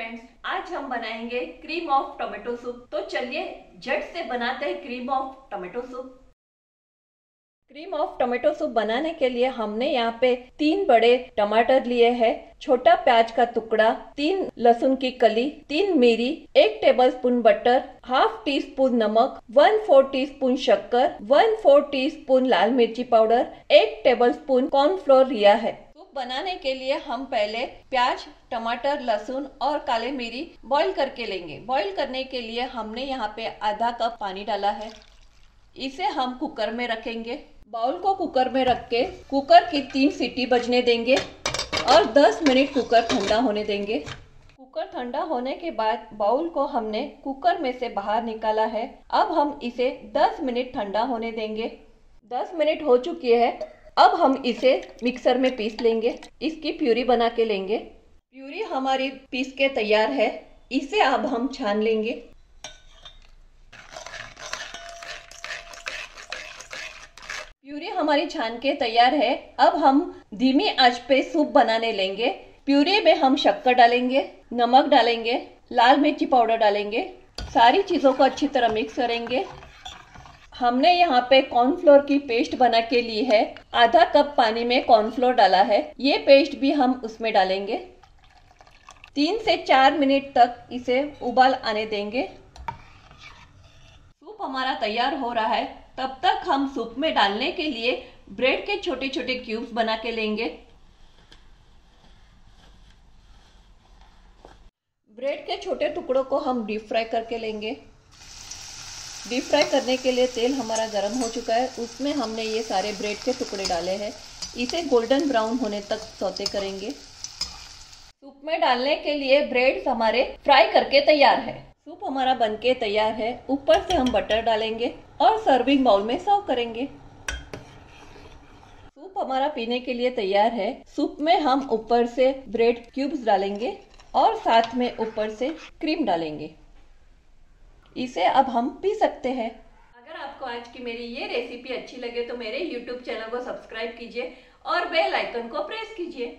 Friends आज हम बनाएँगे क्रीम ऑफ़ टोमेटो सूप तो चलिए, झट से बनाते हैं cream of tomato soup cream of tomato soup बनाने के लिए हमने यहाँ पे तीन बड़े टमाटर लिए हैं, छोटा प्याज का टुकड़ा, तीन लहसुन की कली, तीन मिरी, एक tablespoon butter half teaspoon नमक वन फोर टी स्पून शक्कर वन फोर टी स्पून लाल मिर्ची पाउडर, एक टेबल स्पून कॉर्नफ्लोर लिया है। बनाने के लिए हम पहले प्याज, टमाटर, लहसुन और काले मिरी बॉईल करके लेंगे। बॉईल करने के लिए हमने यहाँ पे आधा कप पानी डाला है। इसे हम कुकर में रखेंगे। बाउल को कुकर में रख के कुकर की तीन सीटी बजने देंगे और 10 मिनट कुकर ठंडा होने देंगे। कुकर ठंडा होने के बाद बाउल को हमने कुकर में से बाहर निकाला है। अब हम इसे 10 मिनट ठंडा होने देंगे। 10 मिनट हो चुकी है। अब हम इसे मिक्सर में पीस लेंगे। इसकी प्यूरी बना के लेंगे। प्यूरी हमारी पीस के तैयार है। इसे अब हम छान लेंगे। प्यूरी हमारी छान के तैयार है। अब हम धीमी आँच पे सूप बनाने लेंगे। प्यूरी में हम शक्कर डालेंगे, नमक डालेंगे, लाल मिर्ची पाउडर डालेंगे। सारी चीज़ों को अच्छी तरह मिक्स करेंगे। हमने यहाँ पे कॉर्नफ्लोर की पेस्ट बना के ली है। आधा कप पानी में कॉर्नफ्लोर डाला है। ये पेस्ट भी हम उसमें डालेंगे। तीन से चार मिनट तक इसे उबाल आने देंगे। सूप हमारा तैयार हो रहा है। तब तक हम सूप में डालने के लिए ब्रेड के छोटे छोटे क्यूब्स बना के लेंगे। ब्रेड के छोटे टुकड़ों को हम डीप फ्राई करके लेंगे। डीप फ्राई करने के लिए तेल हमारा गर्म हो चुका है। उसमें हमने ये सारे ब्रेड के टुकड़े डाले हैं। इसे गोल्डन ब्राउन होने तक सौते करेंगे। सूप में डालने के लिए ब्रेड हमारे फ्राई करके तैयार है। सूप हमारा बनके तैयार है। ऊपर से हम बटर डालेंगे और सर्विंग बाउल में सर्व करेंगे। सूप हमारा पीने के लिए तैयार है। सूप में हम ऊपर से ब्रेड क्यूब्स डालेंगे और साथ में ऊपर से क्रीम डालेंगे। इसे अब हम पी सकते हैं। अगर आपको आज की मेरी ये रेसिपी अच्छी लगे तो मेरे YouTube चैनल को सब्सक्राइब कीजिए और बेल आइकन को प्रेस कीजिए।